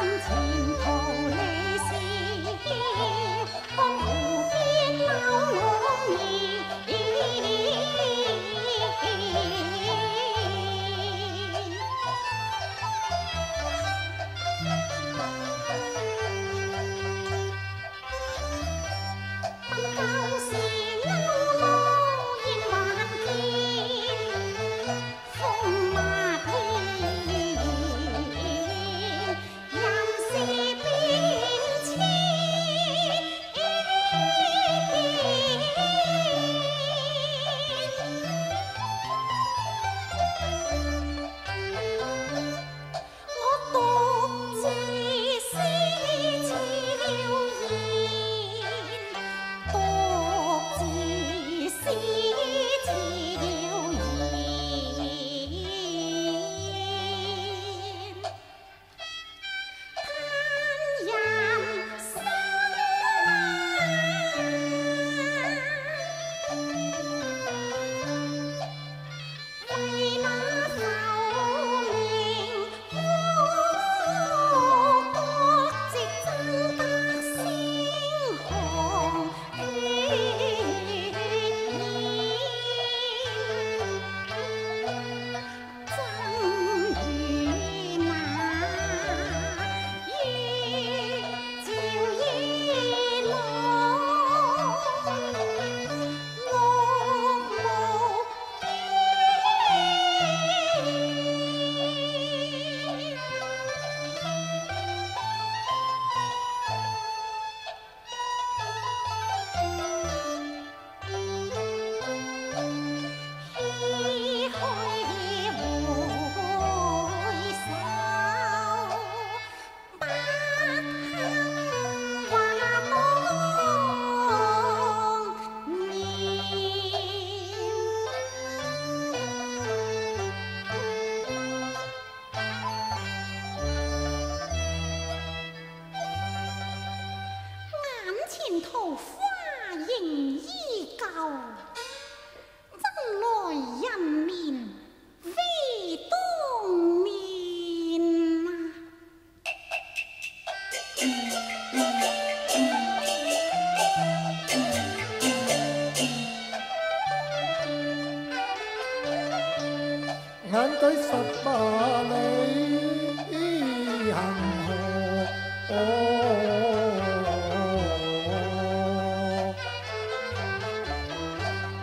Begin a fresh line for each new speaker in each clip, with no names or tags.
前途未歇，风无边有我名。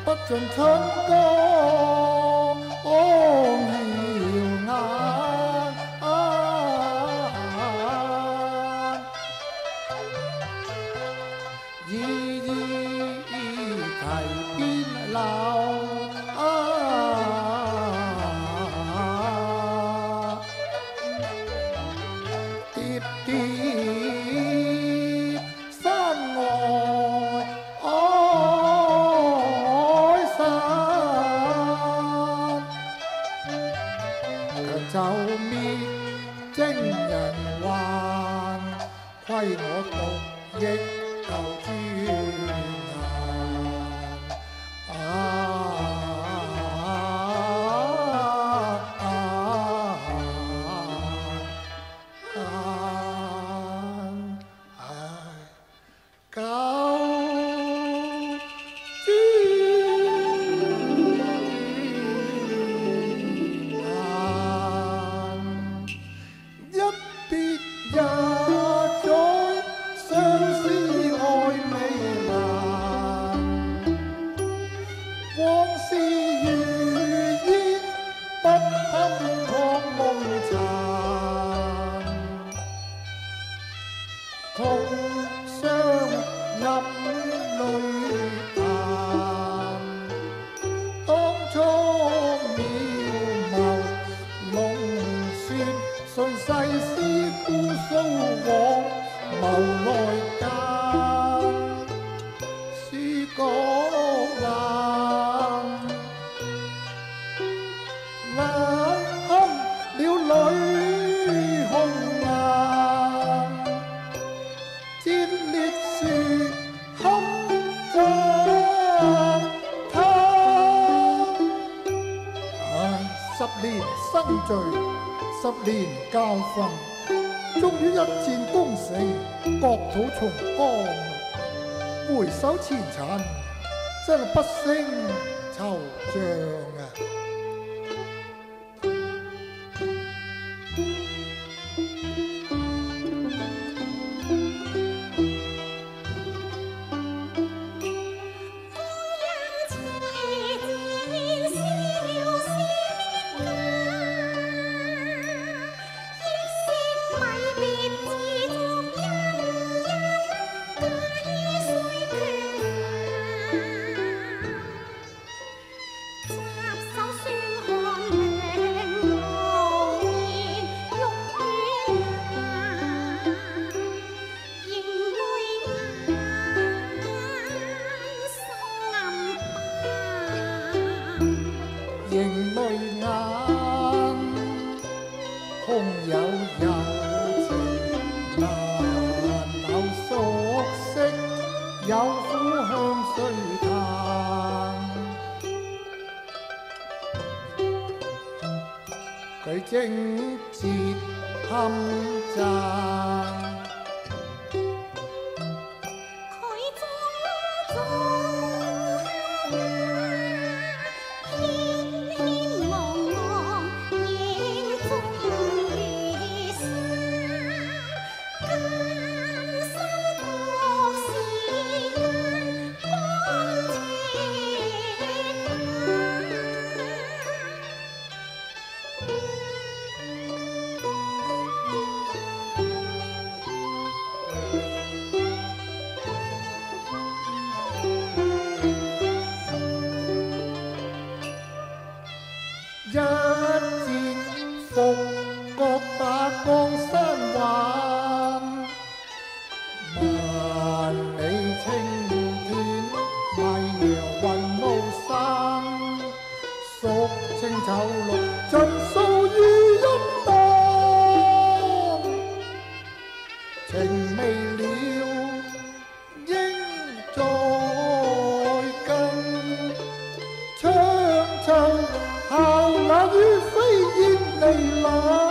不盡春歌搖眼，依依啼邊柳。灭精人患，亏我独益求知。十年生聚，十年教训，终于一战功成，国土重光。回首前尘，真系不胜惆怅啊！空有柔情難留宿息，有苦向誰彈？舉精節堪讚。愁落尽，数于音多。情未了，应再更。唱前候月与飞烟未老。